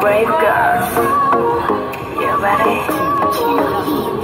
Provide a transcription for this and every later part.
Brave girls. You ready?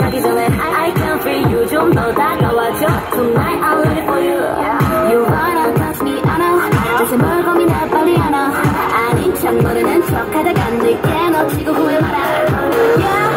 가기 전에 I, I can't feel you 좀 더 다가와줘 Tonight I'm living for you You wanna touch me I know 대체 뭘 고민해 빨리 안아 아닌 척 모르는 척 하다가 늦게 놓치고 후회 말아 yeah.